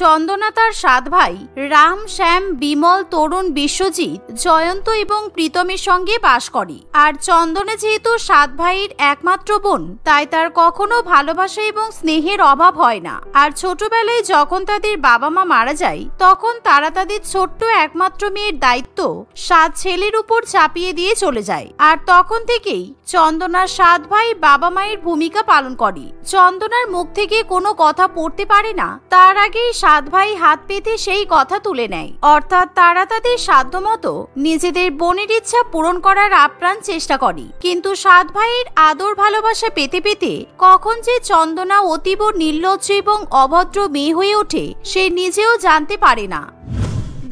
চন্দনা তার সাত ভাই, রাম, শ্যাম, বিমল, তরুণ, বিশ্বজিৎ, জয়ন্ত এবং প্রীতমের সঙ্গে বাস করে। আর চন্দনা যেহেতু সাত ভাইয়ের একমাত্র বোন, তাই তার কখনো ভালোবাসা এবং স্নেহের অভাব হয় না। আর ছোটবেলায় যখন তাদের বাবা মা মারা যায়, তখন তারা তাদের ছোট্ট একমাত্র মেয়ের দায়িত্ব সাত ছেলের উপর চাপিয়ে দিয়ে চলে যায়। আর তখন থেকেই চন্দনার সাত ভাই বাবা মায়ের ভূমিকা পালন করে। চন্দনার মুখ থেকে কোনো কথা পড়তে পারে না। তার আগেই সাত ভাই হাত পেতে সেই কথা তুলে নেয়। অর্থাৎ তারা তাদের সাধ্যমতো নিজেদের বোনের ইচ্ছা পূরণ করার আপ্রাণ চেষ্টা করে। কিন্তু সাত ভাইয়ের আদর ভালোবাসা পেতে পেতে কখন যে চন্দনা অতীব নির্লজ্জ এবং অভদ্র মেয়ে হয়ে ওঠে, সে নিজেও জানতে পারে না।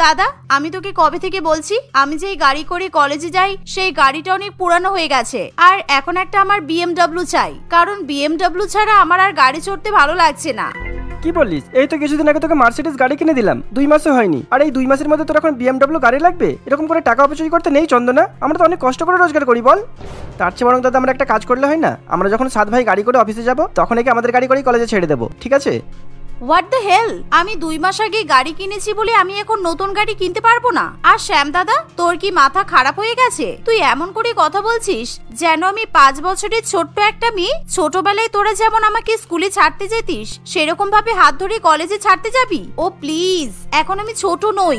দাদা, আমি তোকে কবে থেকে বলছি? আমি যে গাড়ি করে কলেজে যাই, সেই গাড়িটা অনেক পুরানো হয়ে গেছে। আর এখন একটা আমার বিএমডব্লিউ চাই। কারণ বিএমডব্লিউ ছাড়া আমার আর গাড়ি চড়তে ভালো লাগছে না। কি বলিস? এই তো কিছুদিন আগে তোকে মার্সিডিস গাড়ি কিনে দিলাম। দুই মাসে হয়নি। আর এই দুই মাসের মধ্যে তোর এখন বিএমডব্লিউ গাড়ি লাগবে? এরকম করে টাকা অপচয় করতে নেই চন্দনা। আমরা তো অনেক কষ্ট করে রোজগার করি, বল। তার চেয়ে বরং দাদা আমরা একটা কাজ করলে হয় না? আমরা যখন সাত ভাই গাড়ি করে অফিসে যাব, তখন একে আমাদের গাড়ি করেই কলেজে ছেড়ে দেবো। ঠিক আছে? হোয়াট দ্য হেল আমি দুই মাস আগে গাড়ি কিনেছি বলে আমি এখন নতুন গাড়ি কিনতে পারব না। আর শ্যাম দাদা, তোর কি মাথা খারাপ হয়ে গেছে? তুই এমন করে কথা বলছিস, যেন আমি পাঁচ বছরের ছোট্ট একটা মেয়ে, ছোটবেলায় তোরা যেমন আমাকে স্কুলে ছাড়তে যেতিস সেরকম ভাবে হাত ধরে কলেজে ছাড়তে যাবি? ও প্লিজ এখন আমি ছোট নই।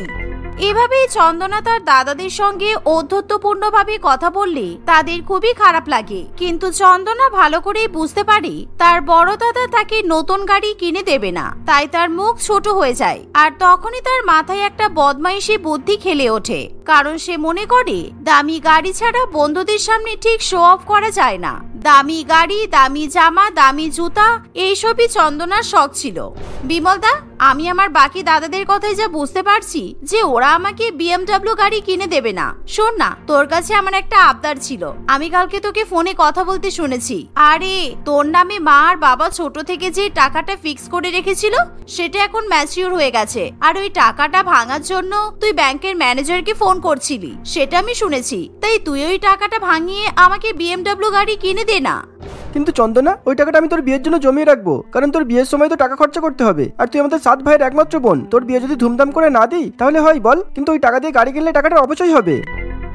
এভাবেই চন্দনা তার দাদাদের সঙ্গে ঔদ্ধত্যপূর্ণভাবে কথা বললে তাদের খুবই খারাপ লাগে। কিন্তু চন্দনা ভালো করেই বুঝতে পারে তার বড় দাদা তাকে নতুন গাড়ি কিনে দেবে না। তাই তার মুখ ছোট হয়ে যায়। আর তখনই তার মাথায় একটা বদমাইশি বুদ্ধি খেলে ওঠে। কারণ সে মনে করে, দামি গাড়ি ছাড়া বন্ধুদের সামনে ঠিক শো অফ করা যায় না। দামি গাড়ি, দামি জামা, দামি জুতা, এইসবই চন্দনার শখ ছিল। বিমলদা আমি আমার বাকি দাদাদের কথাই যা বুঝতে পারছি, যে ওরা আমাকে বিএমডব্লিউ গাড়ি কিনে দেবে না। শোন না, তোর কাছে আমার একটা আবদার ছিল। আমি কালকে তোকে ফোনে কথা বলতে শুনেছি। আরে, তোর নামে মা আর বাবা ছোট থেকে যে টাকাটা ফিক্স করে রেখেছিল, সেটা এখন ম্যাচিউর হয়ে গেছে। আর ওই টাকাটা ভাঙার জন্য তুই ব্যাংকের ম্যানেজারকে ফোন করছিলি। সেটা আমি শুনেছি। তাই তুই ওই টাকাটা ভাঙিয়ে আমাকে বিএমডব্লিউ গাড়ি কিনে দে না। কিন্তু চন্দনা ওই টাকাটা আমি তোর বিয়ের জন্য জমিয়ে রাখব। কারণ তোর বিয়ের সময় তো টাকা খরচা করতে হবে। আর তুই আমাদের সাত ভাইয়ের একমাত্র বোন। তোর বিয়ে যদি ধুমধাম করে না দিই তাহলে হয় বল। কিন্তু ওই টাকা দিয়ে গাড়ি কিনলে টাকাটার অপচয় হবে।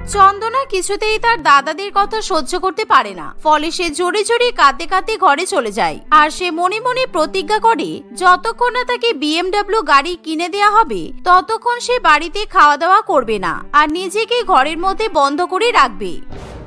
চন্দনা কিছুতেই তার দাদাদের কথা সহ্য করতে পারে না। ফলে সে জোরে জোরে কাঁদতে কাঁদতে ঘরে চলে যায়। আর সে মনে মনে প্রতিজ্ঞা করে যতক্ষণ না তাকে বিএমডব্লিউ গাড়ি কিনে দেয়া হবে ততক্ষণ সে বাড়িতে খাওয়া দাওয়া করবে না। আর নিজেকে ঘরের মধ্যে বন্ধ করে রাখবে।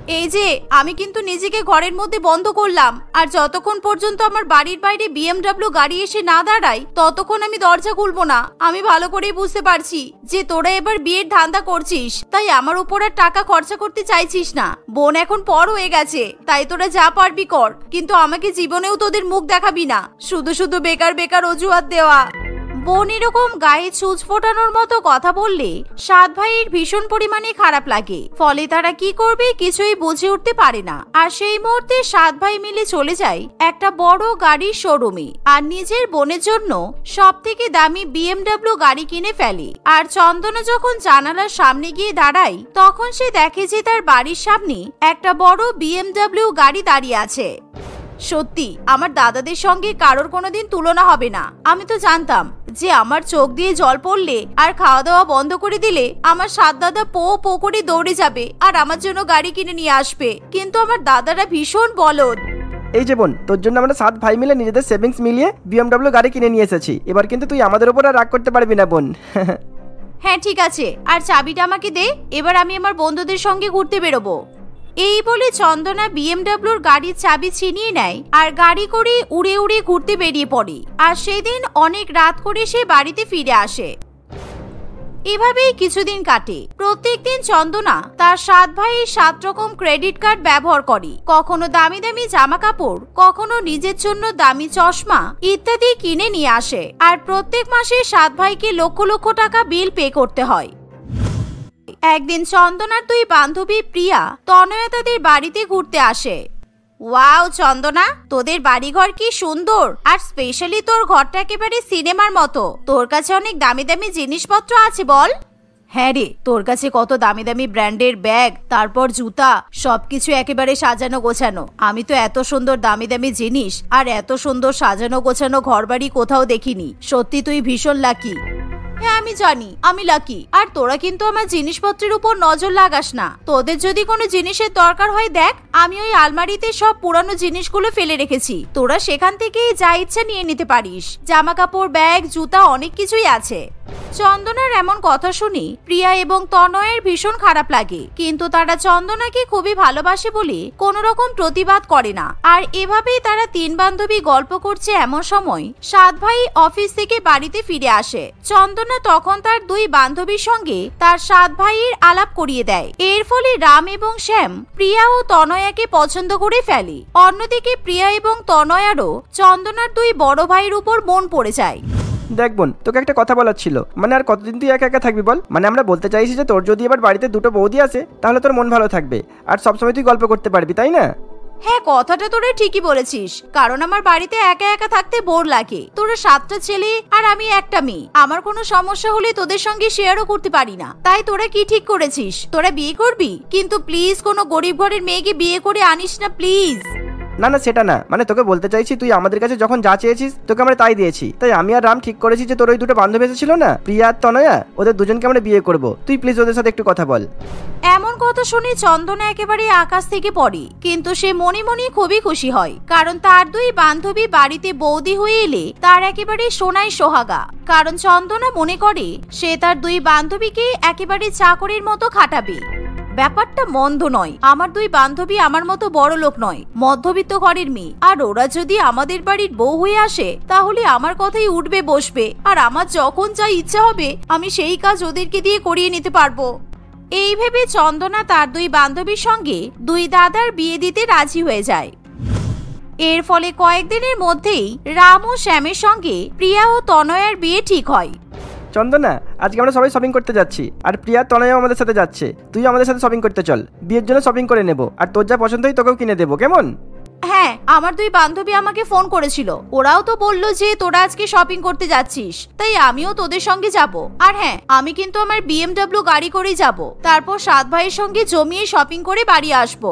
এই যে, আমি কিন্তু নিজেকে ঘরের মধ্যে বন্ধ করলাম, আর যতক্ষণ পর্যন্ত আমার বাড়ির বাইরে বিএমডব্লিউ গাড়ি এসে না দাঁড়ায়, ততক্ষণ আমি দরজা খুলবো না। আমি ভালো করেই বুঝতে পারছি যে তোরা এবার বিয়ের ধান্দা করছিস, তাই আমার উপর আর টাকা খরচা করতে চাইছিস না। বোন এখন পর হয়ে গেছে, তাই তোরা যা পারবি কর, কিন্তু আমাকে জীবনেও তোদের মুখ দেখাবি না। শুধু শুধু বেকার বেকার অজুহাত দেওয়া। বোন এরকম গায়ে চুচ ফোটানোর মতো কথা বললে সাত ভাইয়ের ভীষণ পরিমাণে খারাপ লাগে। ফলে তারা কি করবে কিছুই বুঝে উঠতে পারে না। আর সেই মুহূর্তে সাত ভাই মিলে চলে যায় একটা বড় গাড়ির শোরুমে। আর নিজের বোনের জন্য সব থেকে দামি বিএমডাব্লিউ গাড়ি কিনে ফেলে। আর চন্দনা যখন জানালার সামনে গিয়ে দাঁড়ায়, তখন সে দেখে যে তার বাড়ির সামনে একটা বড় বিএমডাব্লিউ গাড়ি দাঁড়িয়ে আছে। সত্যি আমার দাদাদের সঙ্গে কারোর কোনোদিন তুলনা হবে না। আমি তো জানতাম যে আমার চোখ দিয়ে জল পড়লে আর খাওয়া দাওয়া বন্ধ করে দিলে আমার সাত দাদা পো পো করে দৌড়ে যাবে আর আমার জন্য গাড়ি কিনে নিয়ে আসবে। কিন্তু আমার দাদারা ভীষণ বলদ। এই যে বোন তোর জন্য আমরা সাত ভাই মিলে নিজেদের সেভিংস মিলিয়ে বিএমডব্লিউ গাড়ি কিনে নিয়ে এসেছি। এবার কিন্তু তুই আমাদের উপর আর রাগ করতে পারবি না বোন। হ্যাঁ ঠিক আছে। আর চাবিটা আমাকে দে। এবার আমি আমার বন্ধুদের সঙ্গে ঘুরতে বেরোবো। এই বলে চন্দনা বিএমডব্লিউর গাড়ির চাবি ছিনিয়ে নেয় আর গাড়ি করে উড়ে উড়ে ঘুরতে বেরিয়ে পড়ে। আর সেদিন অনেক রাত করে সে বাড়িতে ফিরে আসে। এভাবেই কিছুদিন কাটে। প্রত্যেকদিন চন্দনা তার সাত ভাইয়ের সাত রকম ক্রেডিট কার্ড ব্যবহার করে। কখনো দামি দামি জামা কাপড় কখনো নিজের জন্য দামি চশমা ইত্যাদি কিনে নিয়ে আসে। আর প্রত্যেক মাসে সাত ভাইকে লক্ষ লক্ষ টাকা বিল পে করতে হয়। একদিন চন্দনার দুই বান্ধবী প্রিয়া তনয়া তাদের বাড়িতে ঘুরতে আসে। ওয়াও চন্দনা, তোদের বাড়িঘর কি সুন্দর, আর স্পেশালি তোর ঘরটা একেবারে সিনেমার মতো। তোর কাছে অনেক দামি দামি জিনিসপত্র আছে বল? হ্যাঁ রে, তোর কাছে কত দামি দামি ব্র্যান্ডের ব্যাগ, তারপর জুতা, সবকিছু একেবারে সাজানো গোছানো। আমি তো এত সুন্দর দামি দামি জিনিস, আর এত সুন্দর সাজানো গোছানো ঘরবাড়ি কোথাও দেখিনি। সত্যি তুই ভীষণ লাকি হ্যাঁ আমি জানি, আমি লাকি আর তোরা কিন্তু আমার জিনিসপত্রের উপর নজর লাগাস না। তোদের যদি কোনো জিনিসের দরকার হয় দেখ, আমি ওই আলমারিতে সব পুরানো জিনিসগুলো ফেলে রেখেছি। তোরা সেখান থেকে যা ইচ্ছা নিয়ে নিতে পারিস। জামা কাপড় ব্যাগ, জুতা, অনেক কিছুই আছে। চন্দনার এমন কথা শুনি প্রিয়া এবং তনয়ের ভীষণ খারাপ লাগে। কিন্তু তারা চন্দনাকে খুবই ভালোবাসে বলে কোন রকম প্রতিবাদ করে না। আর এভাবেই তারা তিন বান্ধবী গল্প করছে এমন সময় সাত ভাই অফিস থেকে বাড়িতে ফিরে আসে। চন্দনা তখন তার দুই বান্ধবীর সঙ্গে তার সাত ভাইয়ের আলাপ করিয়ে দেয়। এর ফলে রাম এবং শ্যাম প্রিয়া ও তনয়াকে পছন্দ করে ফেলে। অন্যদিকে প্রিয়া এবং তনয়ারও চন্দনার দুই বড় ভাইয়ের উপর মন পড়ে যায়। দেখ বোন, তোকে একটা কথা বলার ছিল। মানে আর কতদিন তুই একা একা থাকবি বল? মানে আমরা বলতে চাইছি যে তোর যদি এবার বাড়িতে দুটো বৌদি আছে তাহলে তোর মন ভালো থাকবে। আর সবসময় তুই গল্প করতে পারবি, তাই না? হ্যাঁ কথাটা তোরা ঠিকই বলেছিস। কারণ আমার বাড়িতে একা একা থাকতে বোর লাগে। তোরা সাতটা ছেলে আর আমি একটা মেয়ে। আমার কোনো সমস্যা হলে তোদের সঙ্গে শেয়ারও করতে পারি না। তাই তোরা কি ঠিক করেছিস? তোরা বিয়ে করবি? কিন্তু প্লিজ কোনো গরিব ঘরের মেয়েকে বিয়ে করে আনিস না প্লিজ না না, সেটা না। মানে তোকে বলতে চাইছি, তুই আমাদের কাছে যখন যা চেয়েছিস, তোকে আমরা তাই দিয়েছি। তাই আমি আর রাম ঠিক করেছি যে তোর ওই দুটো বান্ধবী এসেছিল না, প্রিয়া আর তনয়া, ওদের দুজনকে আমরা বিয়ে করব। তুই প্লিজ ওদের সাথে একটু কথা বল। এমন কথা শুনে চন্দনা একেবারে আকাশ থেকে পড়ে, কিন্তু সে মনে মনে খুবই খুশি হয়, কারণ তার দুই বান্ধবী বাড়িতে বৌদি হয়ে এলে তার একেবারে সোনাই সোহাগা। কারণ চন্দনা মনে করে, সে তার দুই বান্ধবীকে একেবারে চাকরির মতো খাটাবে। ব্যাপারটা মন্দ নয়। আমার দুই বান্ধবী আমার মতো বড় লোক নয়। মধ্যবিত্ত ঘরের মেয়ে। আর ওরা যদি আমাদের বাড়ির বউ হয়ে আসে, তাহলে আমার কথাই উঠবে, বসবে। আর আমার যখন যা ইচ্ছা হবে, আমি সেই কাজ ওদেরকে দিয়ে করিয়ে নিতে পারব। এই ভেবে চন্দনা তার দুই বান্ধবীর সঙ্গে দুই দাদার বিয়ে দিতে রাজি হয়ে যায়। এর ফলে কয়েকদিনের মধ্যেই রাম ও শ্যামের সঙ্গে প্রিয়া ও তনয়ার বিয়ে ঠিক হয়। চন্দনা, আজকে আমরা সবাই শপিং করতে যাচ্ছি। আর প্রিয়া, তনয়াও আমাদের সাথে যাচ্ছে। তুই আমাদের সাথে শপিং করতে চল। বিয়ের জন্য শপিং করে নেব। আর তোর যা পছন্দ হয় তোকেও কিনে দেবো, কেমন? হ্যাঁ আমার দুই বান্ধবী আমাকে ফোন করেছিল। ওরাও তো বলল যে তোরা আজকে শপিং করতে যাচ্ছিস। তাই আমিও তোদের সঙ্গে যাব। আর হ্যাঁ আমি কিন্তু আমার বিএমডব্লিউ গাড়ি করেই যাব। তারপর সাত ভাইয়ের সঙ্গে জমিয়ে শপিং করে বাড়ি আসব।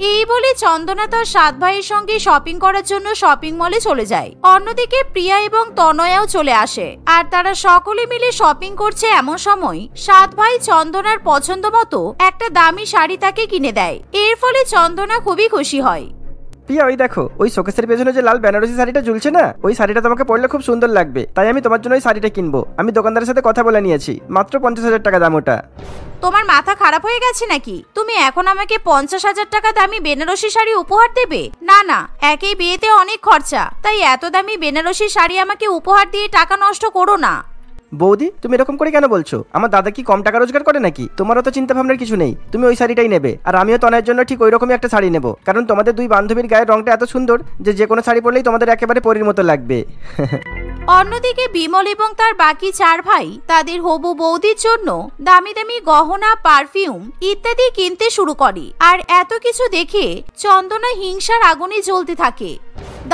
এই বলে চন্দনা তার সাত ভাইয়ের সঙ্গে শপিং করার জন্য শপিং মলে চলে যায়। অন্যদিকে প্রিয়া এবং তনয়াও চলে আসে। আর তারা সকলে মিলে শপিং করছে এমন সময় সাত ভাই চন্দনার পছন্দ মতো একটা দামি শাড়ি তাকে কিনে দেয়। এর ফলে চন্দনা খুবই খুশি হয়। প্রিয়া ওই দেখো, ওই শোকেসের পেছনে যে লাল বেনারসি শাড়িটা ঝুলছে না, ওই শাড়িটা তোমাকে পরলে খুব সুন্দর লাগবে। তাই আমি তোমার জন্য ওই শাড়িটা কিনবো। আমি দোকানদারের সাথে কথা বলে নিয়েছি। মাত্র পঞ্চাশ হাজার টাকা দাম ওটা। তোমার মাথা খারাপ হয়ে গেছে নাকি? তুমি এখন আমাকে পঞ্চাশ হাজার টাকা দামি বেনারসি শাড়ি উপহার দেবে? না না, একই বিয়েতে অনেক খরচা। তাই এত দামি বেনারসি শাড়ি আমাকে উপহার দিয়ে টাকা নষ্ট করো না। বৌদি, তুমি এরকম করে কেন বলছো? আমার দাদা কি কম টাকা রোজগার করে নাকি? তোমারও তো চিন্তা ভাবনার কিছু নেই। তুমি ওই শাড়িটাই নেবে। আর আমিও তনয়ের জন্য ঠিক ওই রকমই একটা শাড়ি নেব। কারণ তোমাদের দুই বান্ধবীর গায়ের রংটা এত সুন্দর যে যে কোনো শাড়ি পরলেই তোমাদের একেবারে পরীর মতো লাগবে। অন্যদিকে বিমল এবং তার বাকি চার ভাই, তাদের হবু বৌদির জন্য দামি দামি গহনা, পারফিউম ইত্যাদি কিনতে শুরু করে। আর এত কিছু দেখে চন্দনা হিংসার আগুনে জ্বলতে থাকে।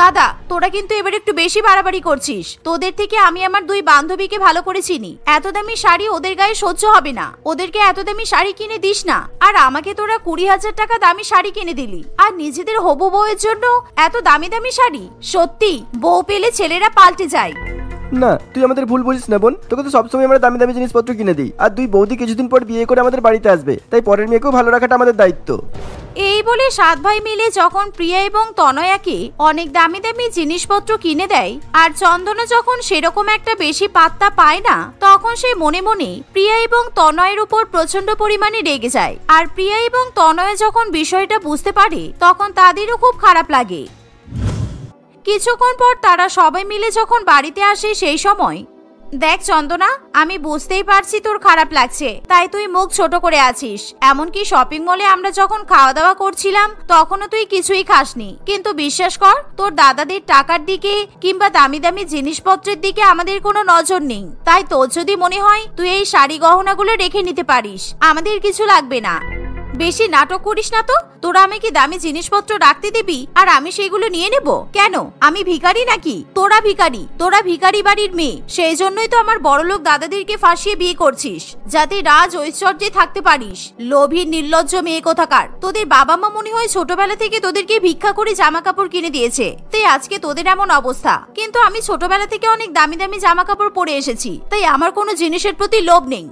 দাদা, তোরা কিন্তু এবার একটু বেশি বাড়াবাড়ি করছিস। তোদের থেকে আমি আমার দুই বান্ধবীকে ভালো করে চিনি। এত দামি শাড়ি ওদের গায়ে সহ্য হবে না। ওদেরকে এত দামি শাড়ি কিনে দিস না। আর আমাকে তোরা কুড়ি হাজার টাকা দামি শাড়ি কিনে দিলি। আর নিজেদের হবু বউয়ের জন্য এত দামি দামি শাড়ি? সত্যি, বউ পেলে ছেলেরা পাল্টে যায়। না, তুই আমাদের ভুল বুঝিস না বোন। তোকে তো সবসময় আমরা দামি দামি জিনিসপত্র কিনে দিই। আর দুই বৌদি কিছুদিন পর বিয়ে করে আমাদের বাড়িতে আসবে। তাই পরের মেয়েকেও ভালো রাখাটা আমাদের দায়িত্ব। এই বলে সাত ভাই মিলে যখন প্রিয়া এবং তনয়াকে অনেক দামি দামি জিনিসপত্র কিনে দেয়, আর চন্দনা যখন সেরকম একটা বেশি পাত্তা পায় না, তখন সে মনে মনে প্রিয়া এবং তনয়ের উপর প্রচণ্ড পরিমাণে রেগে যায়। আর প্রিয়া এবং তনয় যখন বিষয়টা বুঝতে পারে, তখন তাদেরও খুব খারাপ লাগে। কিছুক্ষণ পর তারা সবাই মিলে যখন বাড়িতে আসে সেই সময়, দেখ চন্দনা, আমি বুঝতেই পারছি তোর খারাপ লাগছে, তাই তুই মুখ ছোট করে আছিস। এমনকি শপিং মলে আমরা যখন খাওয়া দাওয়া করছিলাম, তখনও তুই কিছুই খাসনি। কিন্তু বিশ্বাস কর, তোর দাদাদের টাকার দিকে কিংবা দামি দামি জিনিসপত্রের দিকে আমাদের কোনো নজর নেই। তাই তোর যদি মনে হয়, তুই এই শাড়ি গহনাগুলো রেখে নিতে পারিস। আমাদের কিছু লাগবে না। বেশি নাটক করিস না তো? তোরা আমি কি দামি জিনিসপত্র রাখতে দিবি, আর আমি সেগুলো নিয়ে নেব। কেন? আমি ভিখারি নাকি? তোরা ভিখারি তোরা ভিখারি বাড়ির মেয়ে। সেই জন্যই তো আমার বড়লোক দাদাদেরকে ফাঁসিয়ে বিয়ে করছিস, যাতে রাজ ঐশ্বর্যে থাকতে পারিস। লোভী নির্লজ্জ মেয়ে কোথাকার? তোদের বাবা মা মনে হয় ছোটবেলা থেকে তোদেরকে ভিক্ষা করে জামা কাপড় কিনে দিয়েছে। তাই আজকে তোদের এমন অবস্থা। কিন্তু আমি ছোটবেলা থেকে অনেক দামি দামি জামা কাপড় পরে এসেছি। তাই আমার কোনো জিনিসের প্রতি লোভ নেই।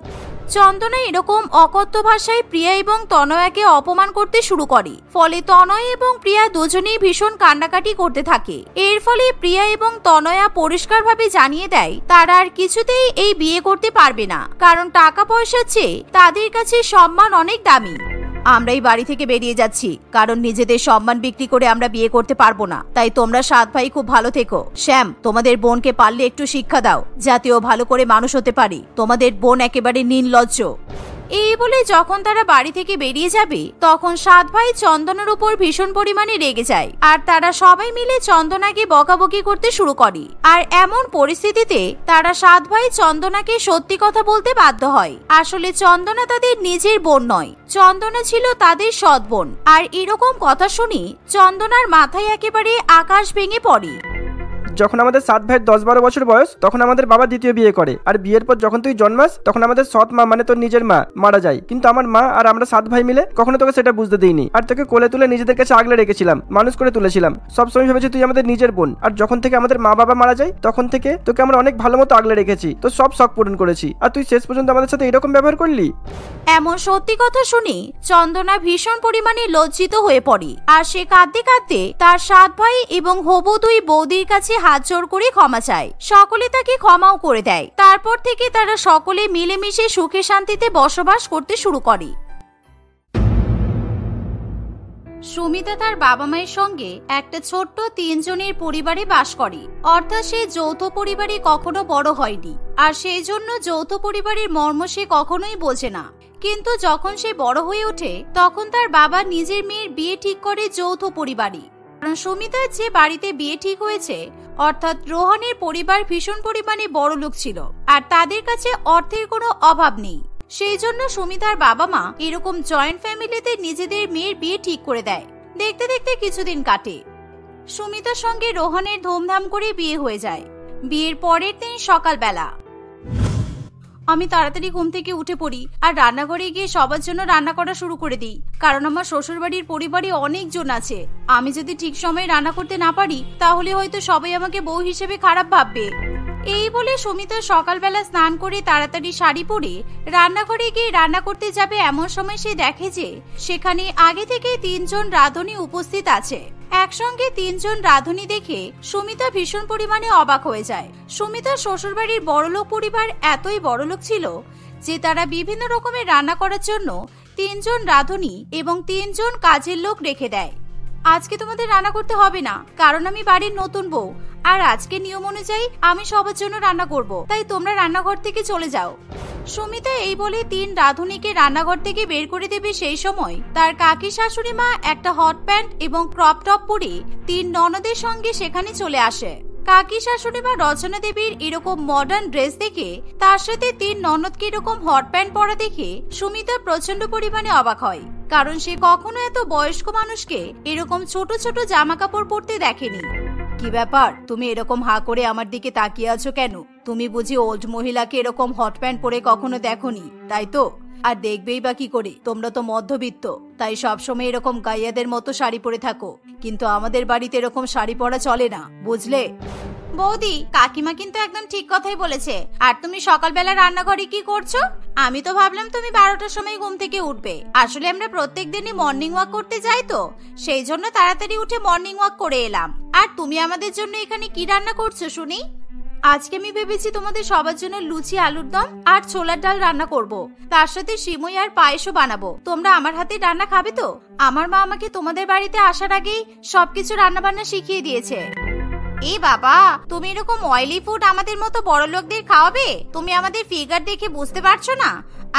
চন্দনা এরকম অকথ্য ভাষায় প্রিয়া এবং তনয়াকে অপমান করতে শুরু করে। ফলে তনয় এবং প্রিয়া দুজনেই ভীষণ কান্নাকাটি করতে থাকে। এর ফলে প্রিয়া এবং তনয়া পরিষ্কারভাবে জানিয়ে দেয়, তারা আর কিছুতেই এই বিয়ে করতে পারবে না। কারণ টাকা পয়সার চেয়ে তাদের কাছে সম্মান অনেক দামি। আমরা এই বাড়ি থেকে বেরিয়ে যাচ্ছি, কারণ নিজেদের সম্মান বিক্রি করে আমরা বিয়ে করতে পারব না। তাই তোমরা সাত ভাই খুব ভালো থেকো। শ্যাম, তোমাদের বোনকে পারলে একটু শিক্ষা দাও, যাতে ও ভালো করে মানুষ হতে পারি। তোমাদের বোন একেবারে নির্লজ্জ। এই বলে যখন তারা বাড়ি থেকে বেরিয়ে যাবে, তখন সাত ভাই চন্দনের উপর ভীষণ পরিমাণে রেগে যায়। আর তারা সবাই মিলে চন্দনাকে বকাবকি করতে শুরু করে। আর এমন পরিস্থিতিতে তারা সাত ভাই চন্দনাকে সত্যি কথা বলতে বাধ্য হয়। আসলে চন্দনা তাদের নিজের বোন নয়। চন্দনা ছিল তাদের সৎ বোন। আর এরকম কথা শুনি চন্দনার মাথায় একেবারে আকাশ ভেঙে পড়ে। যখন আমাদের সাত ভাইয়ের দশ বারো বছর বয়স, তখন আমাদের বাবা দ্বিতীয় বিয়ে করে। আর বিয়ের পর যখন তুই জন্মাস, তখন আমাদের সৎ মা মানে তোর নিজের মা, মারা যায়। কিন্তু আমার মা আর আমরা সাত ভাই মিলে কখনো তোকে সেটা বুঝতে দিইনি। আর তোকে কোলে তুলে নিজেদের কাছে আগলে রেখেছিলাম, মানুষ করে তুলেছিলাম। সবসময় ভেবেছি তুই আমাদের নিজের বোন। আর যখন থেকে আমাদের মা বাবা মারা যায়, তখন থেকে তোকে আমরা অনেক ভালো মতো আগলে রেখেছি। তো সব শখ পূরণ করেছি। আর তুই শেষ পর্যন্ত আমাদের সাথে এরকম ব্যবহার করলি? এমন সত্যি কথা শুনে, চন্দনা ভীষণ পরিমাণে লজ্জিত হয়ে পড়ে। আর সে কাঁদতে কাঁদতে তার সাত ভাই এবং হবু দুই বৌদির কাছে হাত জোর করে ক্ষমা চায়। সকলে তাকে ক্ষমাও করে দেয়। তারপর থেকে তারা সকলে মিলেমিশে সুখে শান্তিতে বসবাস করতে শুরু করে। সুমিতা তার বাবা মায়ের সঙ্গে একটা ছোট্ট তিনজনের পরিবারে বাস করে। অর্থাৎ সে যৌথ পরিবারে কখনো বড় হয়নি। আর সেই জন্য যৌথ পরিবারের মর্ম সে কখনোই বোঝে না। কিন্তু যখন সে বড় হয়ে ওঠে, তখন তার বাবা নিজের মেয়ের বিয়ে ঠিক করে যৌথ পরিবারে। কারণ সুমিতার যে বাড়িতে বিয়ে ঠিক হয়েছে অর্থাৎ রোহনের পরিবার ভীষণ পরিমাণে বড় লোক ছিল, আর তাদের কাছে অর্থের কোনো অভাব নেই। সেই জন্য সুমিতার বাবা মা এরকম জয়েন্ট ফ্যামিলিতে নিজেদের মেয়ের বিয়ে ঠিক করে দেয়। দেখতে দেখতে কিছুদিন কাটে। সুমিতার সঙ্গে রোহনের ধুমধাম করে বিয়ে হয়ে যায়। বিয়ের পরের দিন সকালবেলা। আমি তাড়াতাড়ি ঘুম থেকে উঠে পড়ি আর রান্নাঘরে গিয়ে সবার জন্য রান্না করা শুরু করে দিই। কারণ আমার শ্বশুরবাড়ির পরিবারে অনেকজন আছে। আমি যদি ঠিক সময়ে রান্না করতে না পারি, তাহলে হয়তো সবাই আমাকে বউ হিসেবে খারাপ ভাববে। এই বলে সুমিতা সকালবেলা স্নান করে তাড়াতাড়ি শাড়ি পরে রান্নাঘরে গিয়ে রান্না করতে যাবে এমন সময় সে দেখে যে সেখানে আগে থেকে তিনজন রাঁধুনি উপস্থিত আছে। একসঙ্গে তিনজন রাঁধুনি দেখে সুমিতা ভীষণ পরিমাণে অবাক হয়ে যায়। সুমিতার শ্বশুরবাড়ির বড়লোক পরিবার এতই বড়লোক ছিল যে তারা বিভিন্ন রকমের রান্না করার জন্য তিনজন রাঁধুনি এবং তিনজন কাজের লোক রেখে দেয়। আজকে তোমাদের রান্না করতে হবে না, কারণ আমি বাড়ির নতুন বউ। আর আজকে নিয়ম অনুযায়ী আমি সবার জন্য রান্না করব, তাই তোমরা রান্নাঘর থেকে চলে যাও। সুমিতা এই বলে তিন রাঁধুনিকে রান্নাঘর থেকে বের করে দেবে সেই সময়। তার কাকি শাশুড়ি মা একটা হট প্যান্ট এবং ক্রপ টপ পরে তিন ননদের সঙ্গে সেখানে চলে আসে। কাকি শাশুড়ি মা রচনা দেবীর এরকম মডার্ন ড্রেস দেখে, তার সাথে তিন ননদকে এরকম হট প্যান্ট পরা দেখে সুমিতা প্রচণ্ড পরিমাণে অবাক হয়। কারণ সে কখনো এত বয়স্ক মানুষকে এরকম ছোট ছোট জামা কাপড় পরতে দেখেনি। কি ব্যাপার? তুমি এরকম হা করে আমার দিকে তাকিয়ে আছো কেন? তুমি বুঝি ওল্ড মহিলাকে এরকম হট প্যান্ট পরে কখনো দেখোনি, তাই তো? আর দেখবেই বা কি করে? তোমরা তো মধ্যবিত্ত, তাই সবসময় এরকম গাইয়াদের মতো শাড়ি পরে থাকো। কিন্তু আমাদের বাড়িতে এরকম শাড়ি পরা চলে না, বুঝলে? বৌদি, কাকিমা কিন্তু একদম ঠিক কথাই বলেছে। আর তুমি সকালবেলা রান্নাঘরে কি করছ? আমি তো ভাবলাম তুমি বারোটার সময় ঘুম থেকে উঠবে। আসলে আমরা প্রত্যেক দিনই মর্নিং ওয়াক করতে যাই তো। সেই জন্য তাড়াতাড়ি উঠে মর্নিং ওয়াক করে এলাম। আর তুমি আমাদের জন্য এখানে কি রান্না করছ, শুনি? আজকে আমি ভেবেছি তোমাদের সবার জন্য লুচি, আলুর দম আর ছোলার ডাল রান্না করব। তার সাথে সিমই আর পায়েসও বানাবো। তোমরা আমার হাতে রান্না খাবে তো? আমার মা আমাকে তোমাদের বাড়িতে আসার আগেই সবকিছু রান্না বান্না শিখিয়ে দিয়েছে। এ বাবা, তুমি এরকম অয়েলি ফুড আমাদের মতো বড় লোকদের খাওয়াবে? তুমি আমাদের ফিগার দেখে বুঝতে পারছ না?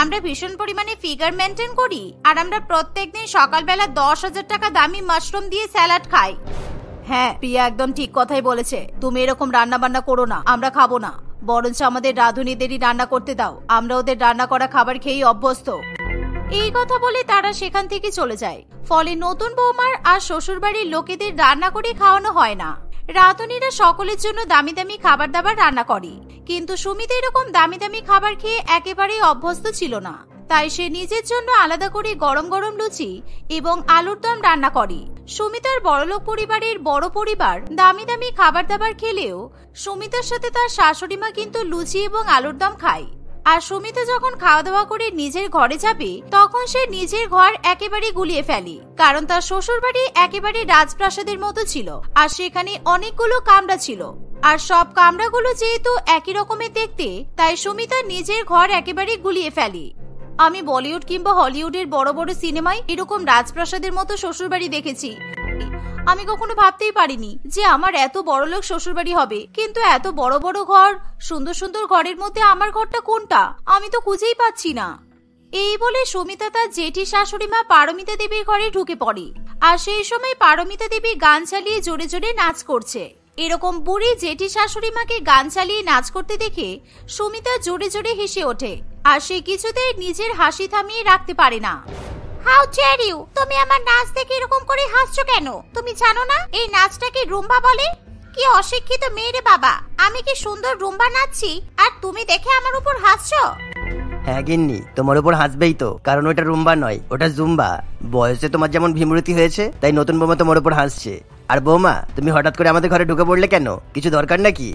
আমরা ভীষণ পরিমাণে ফিগার মেনটেন করি, আর আমরা প্রত্যেকদিন সকালবেলা দশ হাজার টাকা দামি মাশরুম দিয়ে স্যালাড খাই। হ্যাঁ প্রিয়া একদম ঠিক কথাই বলেছে। তুমি এরকম রান্না বান্না করো না, আমরা খাব না। বরঞ্চ আমাদের রাঁধুনিদেরই রান্না করতে দাও। আমরা ওদের রান্না করা খাবার খেয়েই অভ্যস্ত। এই কথা বলে তারা সেখান থেকে চলে যায়। ফলে নতুন বৌমার আর শ্বশুরবাড়ির লোকেদের রান্না করে খাওয়ানো হয় না। রাঁধুনিরা সকলের জন্য দামি দামি খাবার দাবার রান্না করে। কিন্তু সুমিতা এরকম দামি দামি খাবার খেয়ে একেবারেই অভ্যস্ত ছিল না। তাই সে নিজের জন্য আলাদা করে গরম গরম লুচি এবং আলুর দম রান্না করে। সুমিতার বড়লোক পরিবারের বড় পরিবার দামি দামি খাবার দাবার খেলেও সুমিতার সাথে তার শাশুড়ি মা কিন্তু লুচি এবং আলুর দম খায়। আর সুমিতা যখন খাওয়া দাওয়া করে নিজের ঘরে যাবে, তখন সে নিজের ঘর একেবারে গুলিয়ে ফেলে। কারণ তার শ্বশুর বাড়ি একেবারে রাজপ্রাসাদের মতো ছিল, আর সেখানে অনেকগুলো কামরা ছিল। আর সব কামরাগুলো যেহেতু একই রকমের দেখতে, তাই সুমিতা নিজের ঘর একেবারে গুলিয়ে ফেলে। আমি বলিউড কিংবা হলিউডের বড় বড় সিনেমায় এরকম রাজপ্রাসাদের মতো শ্বশুরবাড়ি দেখেছি। আমি কখনো ভাবতেই পারিনি যে আমার এত বড় লোক শ্বশুরবাড়ি হবে। কিন্তু এত বড় বড় ঘর, সুন্দর সুন্দর ঘরের মধ্যে আমার ঘরটা কোনটা? আমি তো খুঁজেই পাচ্ছি না। এই বলে সুমিতা তার জেঠি শাশুড়ি মা পারমিতা দেবীর ঘরে ঢুকে পড়ে। আর সেই সময় পারমিতা দেবী গান চালিয়ে জোরে জোরে নাচ করছে। এরকম বুড়ি জেঠি শাশুড়ি মাকে গান চালিয়ে নাচ করতে দেখে সুমিতা জোরে জোরে হেসে ওঠে। আর সে কিছুতেই নিজের হাসি থামিয়ে রাখতে পারে না। How chair you? তুমি আমার নাচ দেখে এরকম করে হাসছো কেন? তুমি জানো না? এই নাচটাকে রুম্বা বলে? কি অশিক্ষিত মেয়ে রে বাবা। আমি কি সুন্দর রুম্বা নাচছি? আর তুমি দেখে আমার উপর হাসছো? হ্যাঁ গিন্নি, তোমার উপর হাসবেই তো। কারণ ওটা রুম্বা নয়, ওটা জুম্বা। বয়সে তোমার যেমন ভীমরতি হয়েছে, তাই নতুন বোমা তোমার উপর হাসছে। আর বৌমা, তুমি হঠাৎ করে আমাদের ঘরে ঢুকে পড়লে কেন? কিছু দরকার নাকি?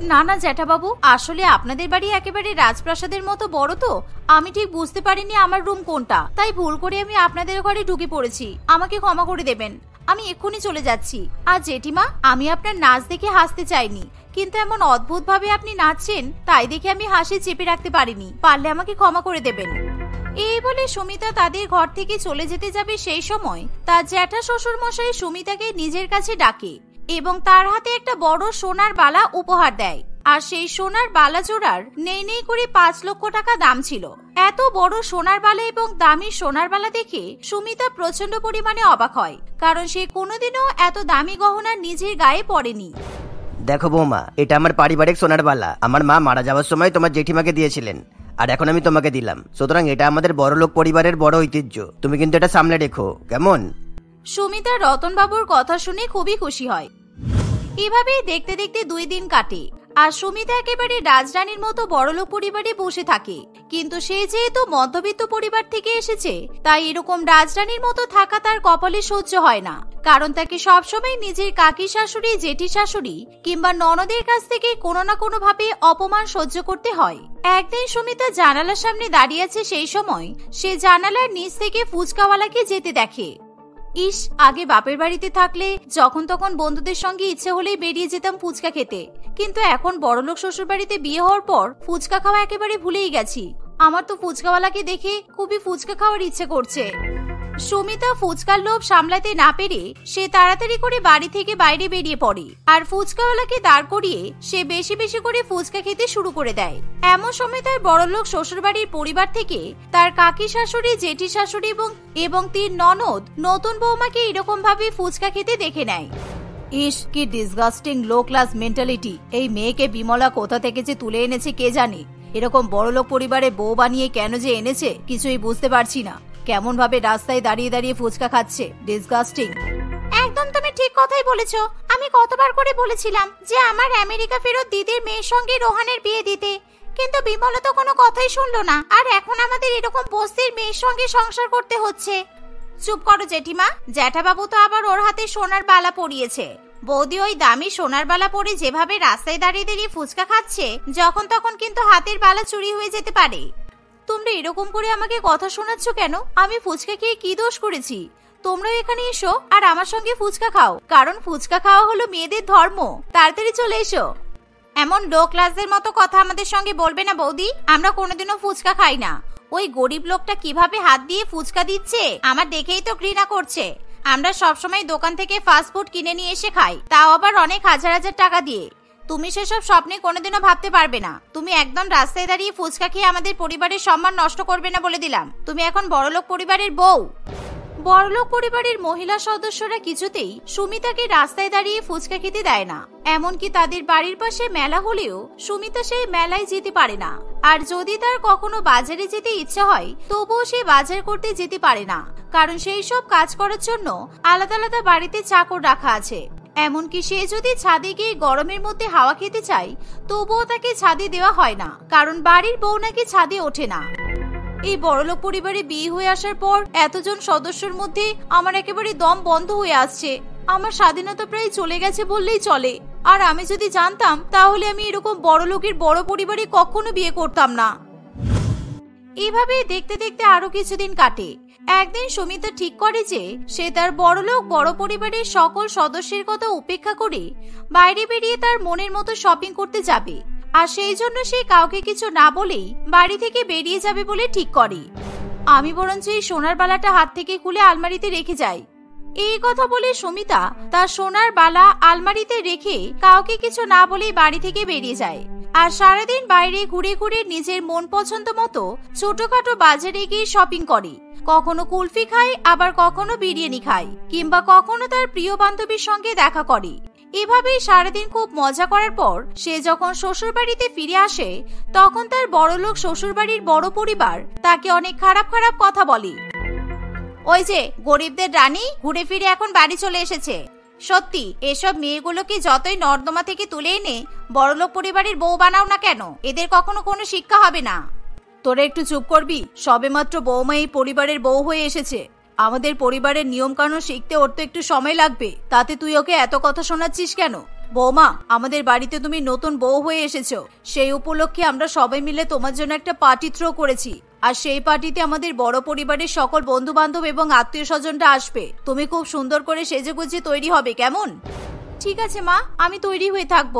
না না, জ্যাঠাবাবু, আসলে আপনাদের বাড়ি একেবারে রাজপ্রাসাদের মতো বড় তো। আমি ঠিক বুঝতে পারিনি আমার রুম কোনটা। তাই ভুল করে আমি আপনাদের ঘরে ঢুকে পড়েছি। আমাকে ক্ষমা করে দেবেন। আমি এক্ষুনি চলে যাচ্ছি। আর জেঠিমা, আমি আপনার নাচ দেখে হাসতে চাইনি। কিন্তু এমন অদ্ভুত ভাবে আপনি নাচছেন, তাই দেখে আমি হাসি চেপে রাখতে পারিনি। পারলে আমাকে ক্ষমা করে দেবেন। এই বলে সুমিতা তাদের ঘর থেকে চলে যেতে যাবে সেই সময় তার জ্যাঠা শ্বশুর মশাই সুমিতাকে নিজের কাছে ডাকে এবং তার হাতে একটা বড় সোনার বালা উপহার দেয়। আর সেই সোনার বালা জোড়ার নেই নেই করে পাঁচ লক্ষ টাকা দাম ছিল। এত বড় সোনার বালা এবং দামি সোনার বালা দেখে সুমিতা প্রচণ্ড পরিমাণে অবাক হয়, কারণ সে কোনোদিনও এত দামি গহনা নিজের গায়ে পড়েনি দেখো বৌমা, এটা আমার পারিবারিক সোনার বালা। আমার মা মারা যাওয়ার সময় তোমার জেঠিমাকে দিয়েছিলেন। আর এখন আমি তোমাকে দিলাম। সুতরাং এটা আমাদের বড় লোক পরিবারের বড় ঐতিহ্য। তুমি কিন্তু এটা সামলে রেখো, কেমন? সুমিতা রতনবাবুর কথা শুনে খুবই খুশি হয়। এভাবেই দেখতে দেখতে দুই দিন কাটে। আর সুমিতা একেবারে রাজরানীর মতো বড়লোক পরিবারে বসে থাকে। কিন্তু সে যেহেতু মধ্যবিত্ত পরিবার থেকে এসেছে, তাই এরকম রাজরানীর মতো থাকা তার কপালে সহ্য হয় না। কারণ তাকে সবসময় নিজের কাকি শাশুড়ি, জেঠি শাশুড়ি কিংবা ননদের কাছ থেকে কোনো না কোনো ভাবে অপমান সহ্য করতে হয়। একদিন সুমিতা জানালার সামনে দাঁড়িয়ে আছে সেই সময়, সে জানালার নিচ থেকে ফুচকাওয়ালাকে যেতে দেখে। ইস, আগে বাপের বাড়িতে থাকলে যখন তখন বন্ধুদের সঙ্গে ইচ্ছে হলেই বেরিয়ে যেতাম ফুচকা খেতে। কিন্তু এখন বড়লোক শ্বশুর বাড়িতে বিয়ে হওয়ার পর ফুচকা খাওয়া একেবারে ভুলেই গেছি। আমার তো ফুচকাওয়ালাকে দেখে খুবই ফুচকা খাওয়ার ইচ্ছে করছে। সুমিতা ফুচকার লোভ সামলাতে না পেরে সে তাড়াতাড়ি করে বাড়ি থেকে বাইরে বেরিয়ে পড়ে। আর ফুচকাওয়ালাকে দাঁড় করিয়ে সে বেশি বেশি করে ফুচকা খেতে শুরু করে দেয়। এমন সময় তার বড়লোক শ্বশুরবাড়ির পরিবার থেকে তার কাকি শাশুড়ি, জেঠি শাশুড়ি এবং এবং তীর ননদ নতুন বৌমাকে এরকম ভাবে ফুচকা খেতে দেখে নেয়। ইস, কি ডিসগাস্টিং লো ক্লাস মেন্টালিটি এই মেয়েকে বিমলা কোথা থেকে যে তুলে এনেছে কে জানে? এরকম বড়লোক পরিবারে বউ বানিয়ে কেন যে এনেছে কিছুই বুঝতে পারছি না। কেমন ভাবে রাস্তায় দাঁড়িয়ে দাঁড়িয়ে ফুচকা খাচ্ছে? ডিসগাস্টিং একদম তুমি ঠিক কথাই বলেছ। আমি কতবার করে বলেছিলাম যে আমার আমেরিকা ফেরত দিদির মেয়ের সঙ্গে রোহানের বিয়ে দিতে। কিন্তু বিমলা তো কোনো কথাই শুনলো না। আর এখন আমাদের এরকম বস্তির মেয়ের সঙ্গে সংসার করতে হচ্ছে। চুপ করো জেঠিমা। জ্যাঠাবাবু তো আবার ওর হাতে সোনার বালা পরিয়েছে। বৌদি ওই দামি সোনার বালা পরে যেভাবে রাস্তায় দাঁড়িয়ে দাঁড়িয়ে ফুচকা খাচ্ছে, যখন তখন কিন্তু হাতের বালা চুরি হয়ে যেতে পারে। তোমরা এরকম করে আমাকে কথা শোনাচ্ছ কেন? আমি ফুচকা খেয়ে কি দোষ করেছি? তোমরাও এখানে এসো আর আমার সঙ্গে ফুচকা খাও, কারণ ফুচকা খাওয়া হলো মেয়েদের ধর্ম। তাড়াতাড়ি চলে এসো। এমন লো ক্লাসের মতো কথা আমাদের সঙ্গে বলবে না বৌদি, আমরা কোনোদিনও ফুচকা খাই না। ওই গরিব লোকটা কীভাবে হাত দিয়ে ফুচকা দিচ্ছে? আমার দেখেই তো ঘৃণা করছে। আমরা সবসময় দোকান থেকে ফাস্ট ফুড কিনে নিয়ে এসে খাই, তাও আবার অনেক হাজার হাজার টাকা দিয়ে। তুমি সেসব স্বপ্নে কোনোদিনও ভাবতে পারবে না। তুমি একদম রাস্তায় দাঁড়িয়ে ফুচকা খেয়ে আমাদের পরিবারের সম্মান নষ্ট করবে না বলে দিলাম। তুমি এখন বড়লোক পরিবারের বউ। বড়লোক পরিবারের মহিলা সদস্যরা কিছুতেই সুমিতাকে রাস্তায় দাঁড়িয়ে ফুচকা খেতে দেয় না। এমনকি তাদের বাড়ির পাশে মেলা হলেও সুমিতা সেই মেলায় যেতে পারে না। আর যদি তার কখনো বাজারে যেতে ইচ্ছা হয়, তবুও সে বাজার করতে যেতে পারে না। কারণ সেই সব কাজ করার জন্য আলাদা আলাদা বাড়িতে চাকর রাখা আছে। এমনকি সে যদি ছাদে গিয়ে গরমের মধ্যে হাওয়া খেতে চায়, তবুও তাকে ছাদে দেওয়া হয় না, কারণ বাড়ির বউ নাকি ছাদে ওঠে না। এই বড়লোক পরিবারে বিয়ে হয়ে আসার পর এতজন সদস্যের মধ্যে আমার একেবারে দম বন্ধ হয়ে আসছে। আমার স্বাধীনতা প্রায় চলে গেছে বললেই চলে। আর আমি যদি জানতাম, তাহলে আমি এরকম বড় লোকের বড় পরিবারে কখনো বিয়ে করতাম না। এভাবে দেখতে দেখতে আরও কিছুদিন কাটে। একদিন সুমিতা ঠিক করে যে, সে তার বড়লোক, বড় পরিবারের সকল সদস্যের কথা উপেক্ষা করে বাইরে বেরিয়ে তার মনের মতো শপিং করতে যাবে। আর সেই জন্য সে কাউকে কিছু না বলেই বাড়ি থেকে বেরিয়ে যাবে বলে ঠিক করে। আমি বরঞ্চ এই সোনার বালাটা হাত থেকে খুলে আলমারিতে রেখে যাই। এই কথা বলে সুমিতা তার সোনার বালা আলমারিতে রেখে কাউকে কিছু না বলেই বাড়ি থেকে বেরিয়ে যায়। আর সারাদিন বাইরে ঘুরে ঘুরে নিজের মন পছন্দ মতো ছোটখাটো বাজারে গিয়ে শপিং করে। কখনো কুলফি খায়, আবার কখনো বিরিয়ানি খায়, কিংবা কখনো তার প্রিয় বান্ধবীর সঙ্গে দেখা করে। এভাবেই সারাদিন খুব মজা করার পর সে যখন শ্বশুর বাড়িতে ফিরে আসে, তখন তার বড়লোক শ্বশুর বাড়ির বড় পরিবার তাকে অনেক খারাপ খারাপ কথা বলে। ওই যে, গরিবদের রানী ঘুরে ফিরে এখন বাড়ি চলে এসেছে। সত্যি, এসব মেয়েগুলোকে যতই নর্দমা থেকে তুলে এনে বড়লোক পরিবারের বউ বানাও না কেন? এদের কখনো কোনো শিক্ষা হবে না। তোরা একটু চুপ করবি, সবেমাত্র বৌমা এই পরিবারের বউ হয়ে এসেছে। আমাদের পরিবারের নিয়ম কানুন শিখতে ওর তো একটু সময় লাগবে। তাতে তুই ওকে এত কথা শোনাচ্ছিস কেন? বৌমা আমাদের বাড়িতে তুমি নতুন বউ হয়ে এসেছ। সেই উপলক্ষে আমরা সবাই মিলে তোমার জন্য একটা পার্টি থ্রো করেছি। আর সেই পার্টিতে আমাদের বড় পরিবারের সকল বন্ধু বান্ধব এবং আত্মীয় স্বজনরা আসবে। তুমি খুব সুন্দর করে সেজে গুজে তৈরি হবে, কেমন? ঠিক আছে, মা, আমি তৈরি হয়ে থাকব।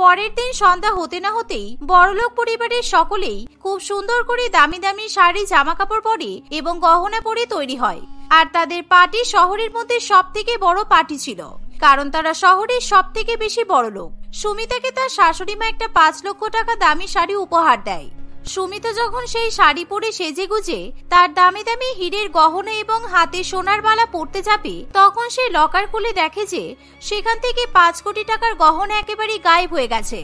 পরের দিন সন্ধ্যা হতে না হতেই বড়লোক পরিবারের সকলেই খুব সুন্দর করে দামি দামি শাড়ি জামা কাপড় পরে এবং গহনা পরে তৈরি হয়। আর তাদের পার্টি শহরের মধ্যে সব থেকে বড় পার্টি ছিল, কারণ তারা শহরের সব থেকে বেশি বড় লোক সুমিতাকে তার শাশুড়ি মা একটা পাঁচ লক্ষ টাকা দামি শাড়ি উপহার দেয়। সুমিতা যখন সেই শাড়ি পরে সেজে গুজে, তার দামি দামি হীরের গহনা এবং হাতে সোনার বালা পরতে যাবে, তখন সে লকার খুলে দেখে যে, সেখান থেকে পাঁচ কোটি টাকার গহনা একেবারে গায়েব হয়ে গেছে।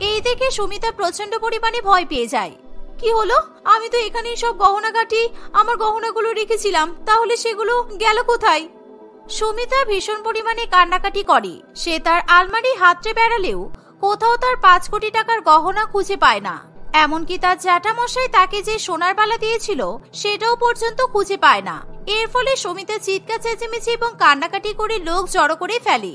এই দেখে সুমিতা প্রচণ্ড পরিমাণে ভয় পেয়ে যায়। কি হলো? আমি তো এখানেই সব গহনা কাটি, আমার গহনাগুলো রেখেছিলাম, তাহলে সেগুলো গেল কোথায়? সুমিতা ভীষণ পরিমাণে কান্নাকাটি করে। সে তার আলমারি হাতড়ে বেড়ালেও কোথাও তার পাঁচ কোটি টাকার গহনা খুঁজে পায় না। এমনকি তার জ্যাঠামশাই তাকে যে সোনার বালা দিয়েছিল, সেটাও পর্যন্ত খুঁজে পায় না। এর ফলে সমিতা চিৎকার, চেঁচেমেচি এবং কান্নাকাটি করে লোক জড়ো করে ফেলে।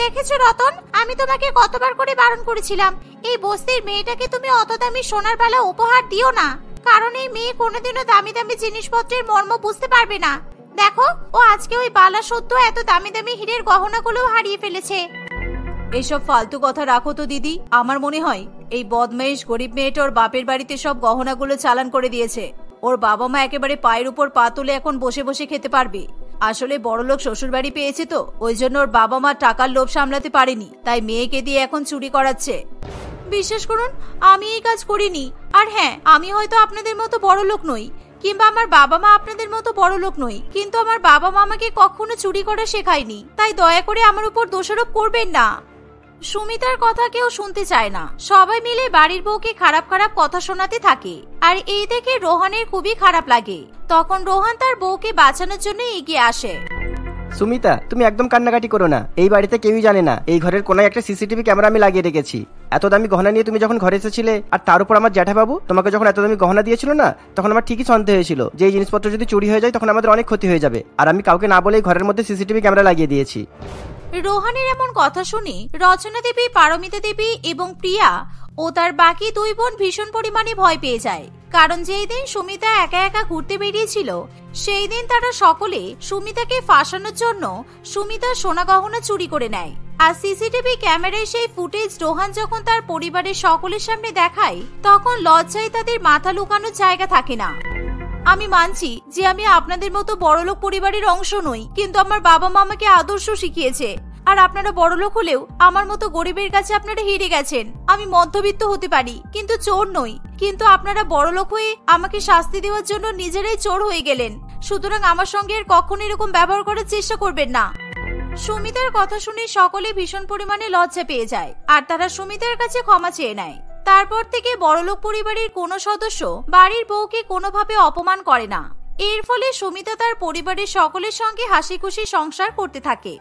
দেখেছ রতন, আমি তোমাকে কতবার করে বারণ করেছিলাম। এই বস্তির মেয়েটাকে তুমি অত দামি সোনার বালা উপহার দিও না। কারণ এই মেয়ে কোনোদিনও দামি দামি জিনিসপত্রের মর্ম বুঝতে পারবে না। দেখো, ও আজকে ওই বালা সত্য এত দামি দামি হীরের গহনাগুলো হারিয়ে ফেলেছে। এসব ফালতু কথা রাখো তো দিদি, আমার মনে হয় এই বদমাইশ গরিব মেয়েটা ওর বাপের বাড়িতে সব গহনাগুলো চালান করে দিয়েছে। ওর বাবা মা একেবারে পায়ের উপর পা তুলে এখন বসে বসে খেতে পারবে। আসলে বড়লোক শ্বশুর বাড়ি পেয়েছে তো, ওই জন্য ওর বাবা মা টাকার লোভ সামলাতে পারেনি, তাই মেয়েকে দিয়ে এখন চুরি করাচ্ছে। বিশ্বাস করুন, আমি এই কাজ করিনি। আর হ্যাঁ আমি হয়তো আপনাদের মতো বড় লোক নই, কিংবা আমার বাবা মা আপনাদের মতো বড় লোক নই, কিন্তু আমার বাবা মা আমাকে কখনো চুরি করা শেখায়নি। তাই দয়া করে আমার উপর দোষারোপ করবেন না। সুমিতার কথা কেউ শুনতে চায় না। সবাই মিলে বাড়ির বউকে খারাপ খারাপ কথা শোনাতে থাকে। আর এই দেখে রোহানের খুবই খারাপ লাগে। তখন রোহান তার বউকে বাঁচানোর জন্য এগিয়ে আসে। সুমিতা, তুমি একদম কান্নাকাটি করো না। এই বাড়িতে কেউই জানে না। এই ঘরের কোনায় একটা সিসিটিভি ক্যামেরা আমি লাগিয়ে রেখেছি। এত দামি গহনা নিয়ে তুমি যখন ঘরে এসেছিলে, আর তার উপর আমার জ্যাঠাবাবু তোমাকে যখন এত দামি গহনা দিয়েছিল না, তখন আমার ঠিকই সন্দেহ হয়েছিল যে এই জিনিসপত্র যদি চুরি হয়ে যায়, তখন আমাদের অনেক ক্ষতি হয়ে যাবে। আর আমি কাউকে না বলেই ঘরের মধ্যে সিসিটিভি ক্যামেরা লাগিয়ে দিয়েছি। রোহানের এমন কথা শুনে রচনা দেবী, পারমিতা দেবী এবং প্রিয়া ও তার বাকি দুই বোন ভীষণ পরিমাণে ভয় পেয়ে যায়। কারণ যেই দিন সুমিতা একা একা ঘুরতে বেরিয়েছিল, সেই দিন তারা সকলে সুমিতাকে ফাঁসানোর জন্য সুমিতার সোনা গহনা চুরি করে নেয়। আর সিসিটিভি ক্যামেরায় সেই ফুটেজ রোহান যখন তার পরিবারের সকলের সামনে দেখায়, তখন লজ্জায় তাদের মাথা লুকানোর জায়গা থাকে না। আমি মানছি যে আমি আপনাদের মতো বড়লোক পরিবারের অংশ নই, কিন্তু আমার বাবা মা আমাকে আদর্শ শিখিয়েছে। আর আপনারা বড়লোক হলেও আমার মতো গরিবের কাছে আপনারা হেরে গেছেন। আমি মধ্যবিত্ত হতে পারি, কিন্তু চোর নই। কিন্তু আপনারা বড়লোক হয়ে আমাকে শাস্তি দেওয়ার জন্য নিজেরাই চোর হয়ে গেলেন। সুতরাং আমার সঙ্গে আর কখনো এরকম ব্যবহার করার চেষ্টা করবেন না। সুমিতার কথা শুনে সকলে ভীষণ পরিমাণে লজ্জা পেয়ে যায়, আর তারা সুমিতার কাছে ক্ষমা চেয়ে নেয়। তারপর থেকে বড়লোক পরিবারের কোনো সদস্য বাড়ির বউকে কোনোভাবে অপমান করে না। এর ফলে সুমিতা তার পরিবারের সকলের সঙ্গে হাসি খুশি সংসার করতে থাকে।